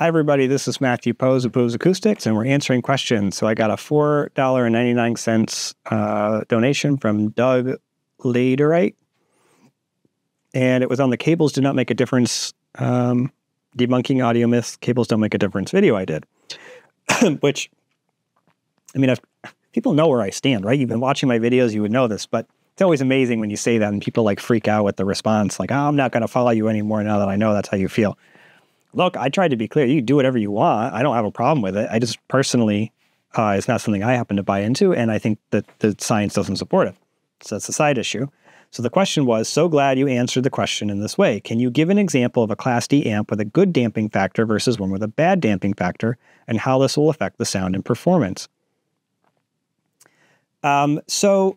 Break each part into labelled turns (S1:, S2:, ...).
S1: Hi, everybody. This is Matthew Poes of Poes Acoustics, and we're answering questions. So I got a $4.99 uh, donation from Doug Laderite, and it was on the cables do not make a difference, um, debunking audio myths, cables don't make a difference video I did, which, I mean, I've, people know where I stand, right? You've been watching my videos, you would know this, but it's always amazing when you say that and people like freak out with the response, like, oh, I'm not going to follow you anymore now that I know that's how you feel look, I tried to be clear. You do whatever you want. I don't have a problem with it. I just personally, uh, it's not something I happen to buy into, and I think that the science doesn't support it. So that's a side issue. So the question was so glad you answered the question in this way. Can you give an example of a Class D amp with a good damping factor versus one with a bad damping factor, and how this will affect the sound and performance? Um, so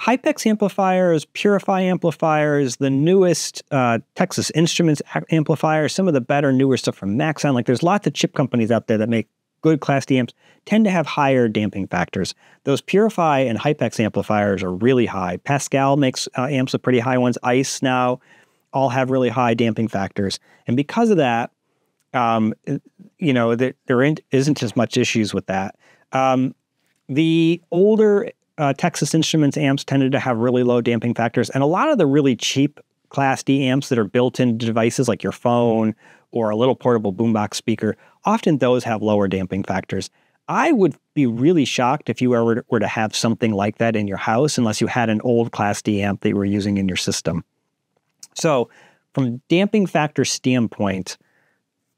S1: Hypex amplifiers, Purifi amplifiers, the newest uh, Texas Instruments amplifiers, some of the better, newer stuff from Maxon. Like there's lots of chip companies out there that make good Class D amps, tend to have higher damping factors. Those Purifi and Hypex amplifiers are really high. Pascal makes uh, amps with pretty high ones. Ice now all have really high damping factors. And because of that, um, you know, there, there isn't as much issues with that. Um, the older uh, Texas Instruments amps tended to have really low damping factors, and a lot of the really cheap Class D amps that are built into devices like your phone or a little portable boombox speaker, often those have lower damping factors. I would be really shocked if you ever were to have something like that in your house, unless you had an old Class D amp that you were using in your system. So, from damping factor standpoint,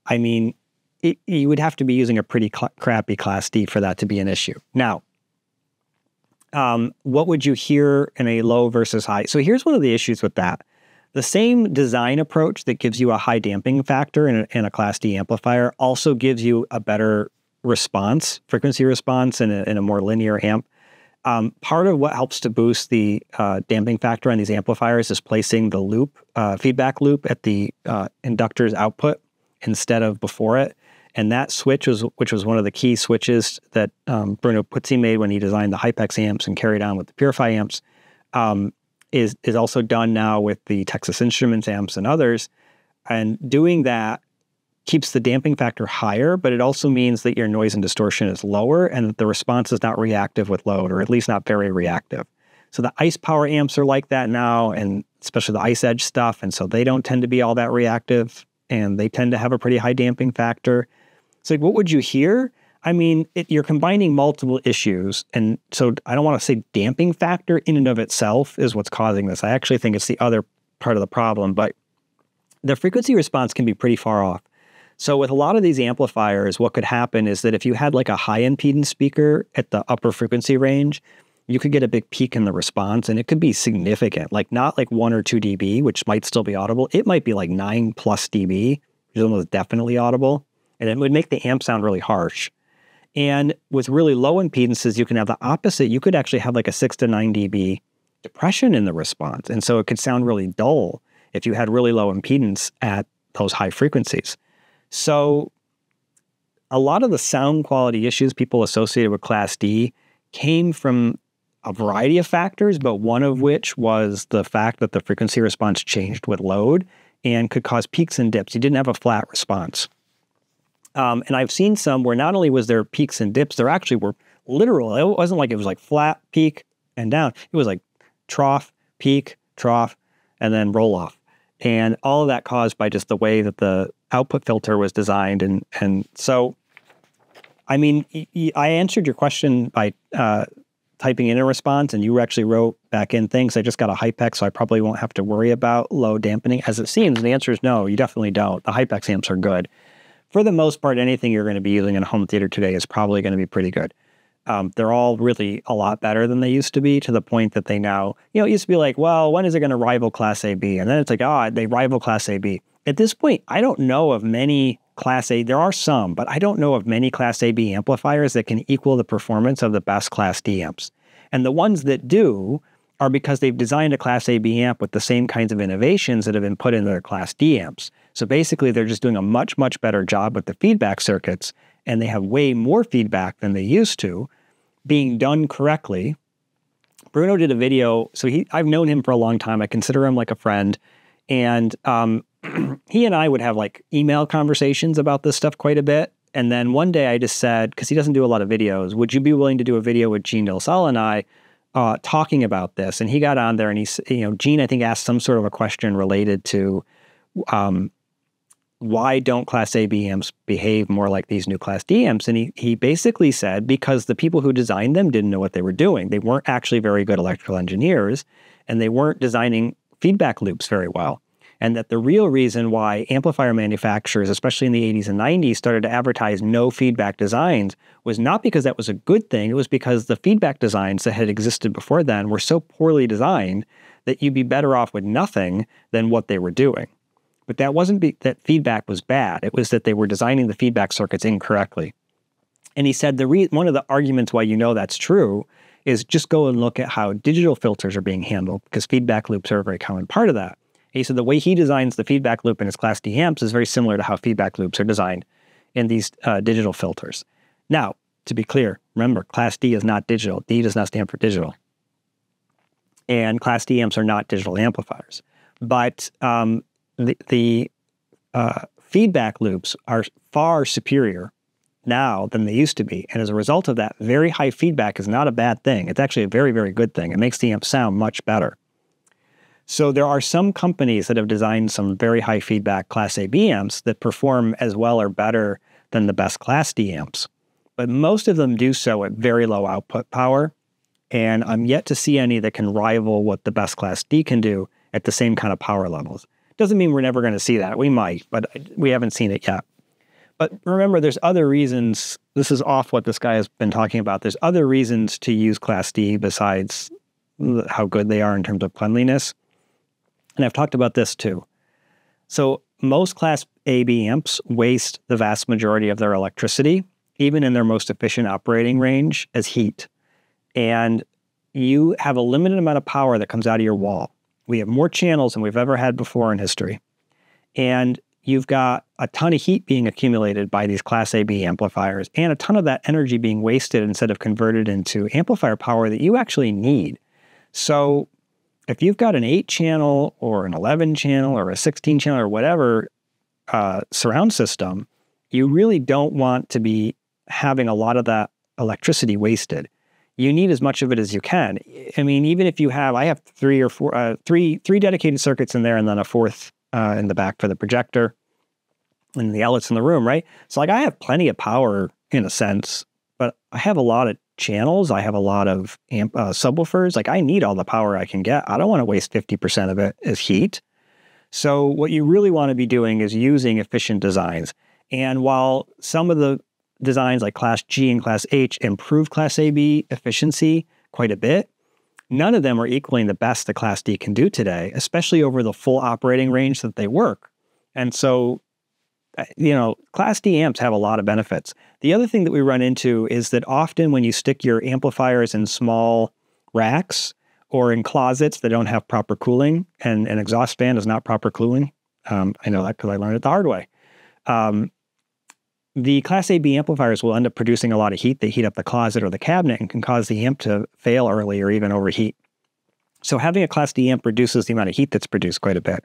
S1: I mean, it, you would have to be using a pretty cl- crappy Class D for that to be an issue. Now, um, what would you hear in a low versus high? So here's one of the issues with that. The same design approach that gives you a high damping factor in a, in a Class D amplifier also gives you a better response, frequency response in a, more linear amp. Um, part of what helps to boost the uh, damping factor on these amplifiers is placing the loop, uh, feedback loop at the uh, inductor's output instead of before it. And that switch was, which was one of the key switches that um, Bruno Putzeys made when he designed the Hypex amps and carried on with the Purifi amps, um, is is also done now with the Texas Instruments amps and others. And doing that keeps the damping factor higher, but it also means that your noise and distortion is lower and that the response is not reactive with load, or at least not very reactive. So the ICEpower amps are like that now, and especially the ICEedge stuff. And so they don't tend to be all that reactive and they tend to have a pretty high damping factor. So, like, what would you hear? I mean, it, you're combining multiple issues. And so I don't want to say damping factor in and of itself is what's causing this. I actually think it's the other part of the problem, but the frequency response can be pretty far off. So with a lot of these amplifiers, what could happen is that if you had like a high impedance speaker at the upper frequency range, you could get a big peak in the response and it could be significant, like not like one or two dB, which might still be audible. It might be like nine plus dB, which is almost definitely audible and it would make the amp sound really harsh. And with really low impedances, you can have the opposite. You could actually have like a six to nine dB depression in the response. And so it could sound really dull if you had really low impedance at those high frequencies. So a lot of the sound quality issues people associated with Class D came from a variety of factors, but one of which was the fact that the frequency response changed with load and could cause peaks and dips. You didn't have a flat response. Um, and I've seen some where not only was there peaks and dips, there actually were literal. It wasn't like it was like flat peak and down. It was like trough, peak, trough, and then roll off. And all of that caused by just the way that the output filter was designed. And and so, I mean, I answered your question by uh, typing in a response, and you actually wrote back in things. I just got a Hypex, so I probably won't have to worry about low dampening. As it seems, the answer is no. You definitely don't. The Hypex amps are good for the most part, anything you're going to be using in a home theater today is probably going to be pretty good. Um, they're all really a lot better than they used to be to the point that they now, you know, it used to be like, well, when is it going to rival Class AB? And then it's like, oh, they rival Class AB. At this point, I don't know of many Class A, there are some, but I don't know of many Class AB amplifiers that can equal the performance of the best Class D amps. And the ones that do are because they've designed a Class AB amp with the same kinds of innovations that have been put into their Class D amps. So basically, they're just doing a much, much better job with the feedback circuits, and they have way more feedback than they used to being done correctly. Bruno did a video. So he, I've known him for a long time. I consider him like a friend. And um, he and I would have like email conversations about this stuff quite a bit. And then one day I just said, because he doesn't do a lot of videos, would you be willing to do a video with Gene Del and I uh, talking about this? And he got on there and he, you know, Gene, I think, asked some sort of a question related to um, why don't Class A B amps behave more like these new Class D amps? And he, he basically said because the people who designed them didn't know what they were doing. They weren't actually very good electrical engineers and they weren't designing feedback loops very well and that the real reason why amplifier manufacturers, especially in the 80s and 90s, started to advertise no feedback designs was not because that was a good thing. It was because the feedback designs that had existed before then were so poorly designed that you'd be better off with nothing than what they were doing. But that wasn't that feedback was bad. It was that they were designing the feedback circuits incorrectly. And he said the one of the arguments why you know that's true is just go and look at how digital filters are being handled because feedback loops are a very common part of that. He said the way he designs the feedback loop in his Class D amps is very similar to how feedback loops are designed in these uh, digital filters. Now, to be clear, remember, Class D is not digital. D does not stand for digital. And Class D amps are not digital amplifiers. But um, the, the uh, feedback loops are far superior now than they used to be. And as a result of that, very high feedback is not a bad thing. It's actually a very, very good thing. It makes the amp sound much better. So there are some companies that have designed some very high feedback Class A B amps that perform as well or better than the best Class D amps. But most of them do so at very low output power. And I'm yet to see any that can rival what the best Class D can do at the same kind of power levels. Doesn't mean we're never going to see that. We might, but we haven't seen it yet. But remember, there's other reasons. This is off what this guy has been talking about. There's other reasons to use Class D besides how good they are in terms of cleanliness. And I've talked about this too. So most Class AB amps waste the vast majority of their electricity, even in their most efficient operating range, as heat. And you have a limited amount of power that comes out of your wall. We have more channels than we've ever had before in history. And you've got a ton of heat being accumulated by these Class AB amplifiers and a ton of that energy being wasted instead of converted into amplifier power that you actually need. So if you've got an eight channel or an 11 channel or a 16 channel or whatever uh, surround system, you really don't want to be having a lot of that electricity wasted. You need as much of it as you can. I mean, even if you have, I have three or four, uh, three, three dedicated circuits in there, and then a fourth uh, in the back for the projector, and the outlets in the room, right? So, like, I have plenty of power in a sense, but I have a lot of channels. I have a lot of amp, uh, subwoofers. Like I need all the power I can get. I don't want to waste 50% of it as heat. So what you really want to be doing is using efficient designs. And while some of the designs like Class G and Class H improve Class AB efficiency quite a bit, none of them are equaling the best that Class D can do today, especially over the full operating range that they work. And so uh, you know, Class D amps have a lot of benefits. The other thing that we run into is that often when you stick your amplifiers in small racks or in closets that don't have proper cooling, and an exhaust fan is not proper cooling, um, I know that because I learned it the hard way. Um, the Class AB amplifiers will end up producing a lot of heat. They heat up the closet or the cabinet and can cause the amp to fail early or even overheat. So having a Class D amp reduces the amount of heat that's produced quite a bit.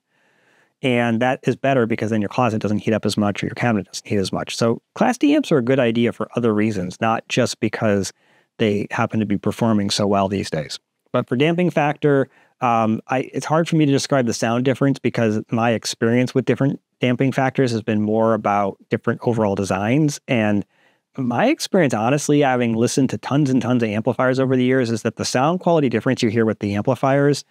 S1: And that is better because then your closet doesn't heat up as much or your cabinet doesn't heat as much. So Class D amps are a good idea for other reasons, not just because they happen to be performing so well these days. But for damping factor, um, I, it's hard for me to describe the sound difference because my experience with different damping factors has been more about different overall designs. And my experience, honestly, having listened to tons and tons of amplifiers over the years, is that the sound quality difference you hear with the amplifiers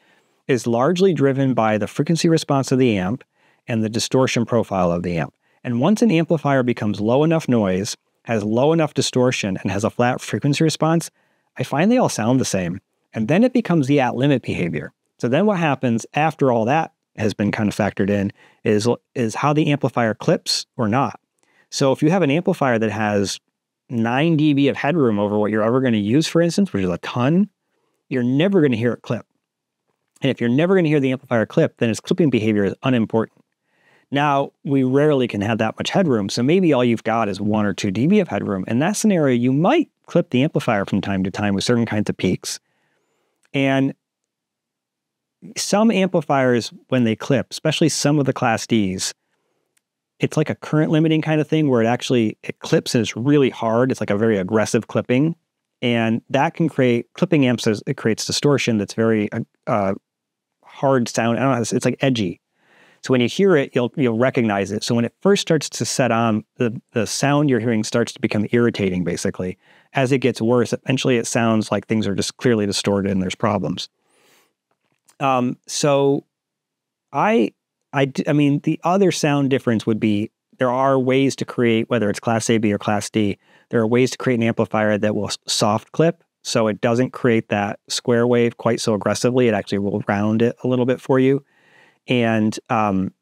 S1: is largely driven by the frequency response of the amp and the distortion profile of the amp. And once an amplifier becomes low enough noise, has low enough distortion, and has a flat frequency response, I find they all sound the same. And then it becomes the at limit behavior. So then what happens after all that has been kind of factored in is, is how the amplifier clips or not. So if you have an amplifier that has 9 dB of headroom over what you're ever going to use, for instance, which is a ton, you're never going to hear it clip. And if you're never going to hear the amplifier clip, then its clipping behavior is unimportant. Now, we rarely can have that much headroom, so maybe all you've got is one or two dB of headroom. In that scenario, you might clip the amplifier from time to time with certain kinds of peaks. And some amplifiers, when they clip, especially some of the Class Ds, it's like a current limiting kind of thing where it actually it clips and it's really hard. It's like a very aggressive clipping, and that can create clipping amps. It creates distortion that's very uh, uh, hard sound. I don't know. It's, it's like edgy. So when you hear it, you'll you'll recognize it. So when it first starts to set on, the the sound you're hearing starts to become irritating. Basically, as it gets worse, eventually it sounds like things are just clearly distorted and there's problems. Um, so I I I mean the other sound difference would be there are ways to create whether it's class A, B, or class D. There are ways to create an amplifier that will soft clip so it doesn't create that square wave quite so aggressively. It actually will round it a little bit for you and um,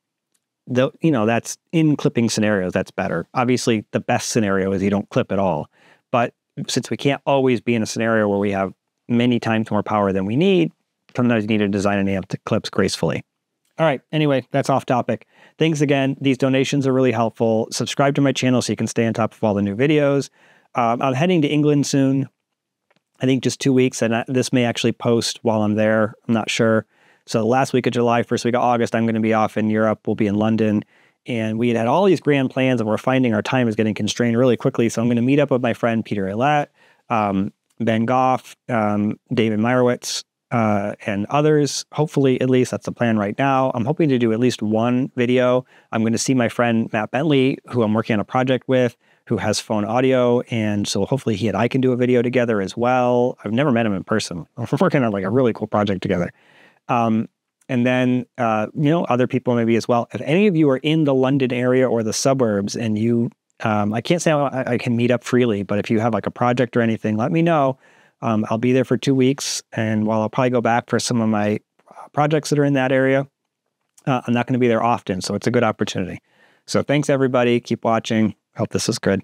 S1: the you know that's in clipping scenarios that's better. Obviously, the best scenario is you don't clip at all. But since we can't always be in a scenario where we have many times more power than we need, sometimes you need to design an amp that clips gracefully. All right. Anyway, that's off topic. Thanks again. These donations are really helpful. Subscribe to my channel so you can stay on top of all the new videos. Um, I'm heading to England soon. I think just two weeks, and I, this may actually post while I'm there. I'm not sure. So last week of July, first week of August, I'm going to be off in Europe. We'll be in London. And we had had all these grand plans, and we're finding our time is getting constrained really quickly. So I'm going to meet up with my friend Peter Aylett, um, Ben Goff, um, David Meyerowitz, uh, and others. Hopefully, at least that's the plan right now. I'm hoping to do at least one video. I'm going to see my friend Matt Bentley, who I'm working on a project with, who has phone audio. And so hopefully he and I can do a video together as well. I've never met him in person. We're working on like a really cool project together. Um, and then, uh, you know, other people maybe as well. If any of you are in the London area or the suburbs and you, um, I can't say I, I, can meet up freely, but if you have like a project or anything, let me know. Um, I'll be there for two weeks. And while I'll probably go back for some of my uh, projects that are in that area, uh, I'm not going to be there often. So it's a good opportunity. So thanks, everybody. Keep watching. Hope this is good.